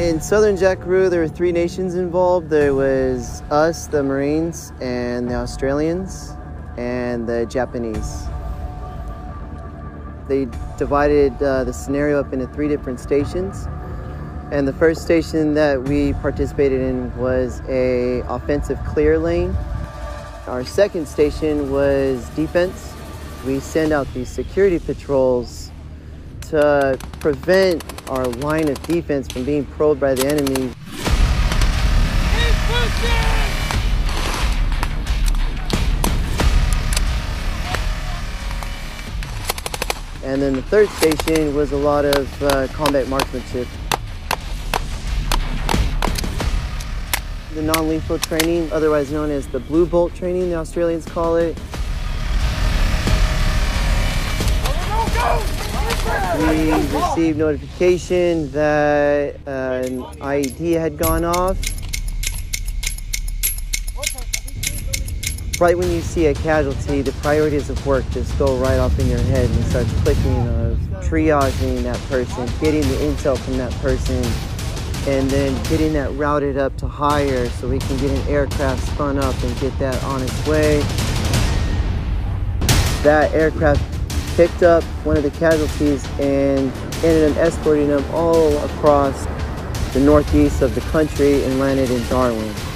In southern Jackaroo, there were three nations involved. There was us, the Marines, and the Australians, and the Japanese. They divided uh, the scenario up into three different stations. And the first station that we participated in was a offensive clear lane. Our second station was defense. We send out these security patrols to prevent our line of defense from being probed by the enemy. And then the third station was a lot of uh, combat marksmanship. The non-lethal training, otherwise known as the blue bolt training, the Australians call it. We received notification that uh, an IED had gone off. Right when you see a casualty, the priorities of work just go right off in your head and start clicking of triaging that person, getting the intel from that person, and then getting that routed up to higher so we can get an aircraft spun up and get that on its way. That aircraft picked up one of the casualties and ended up escorting them all across the northeast of the country and landed in Darwin.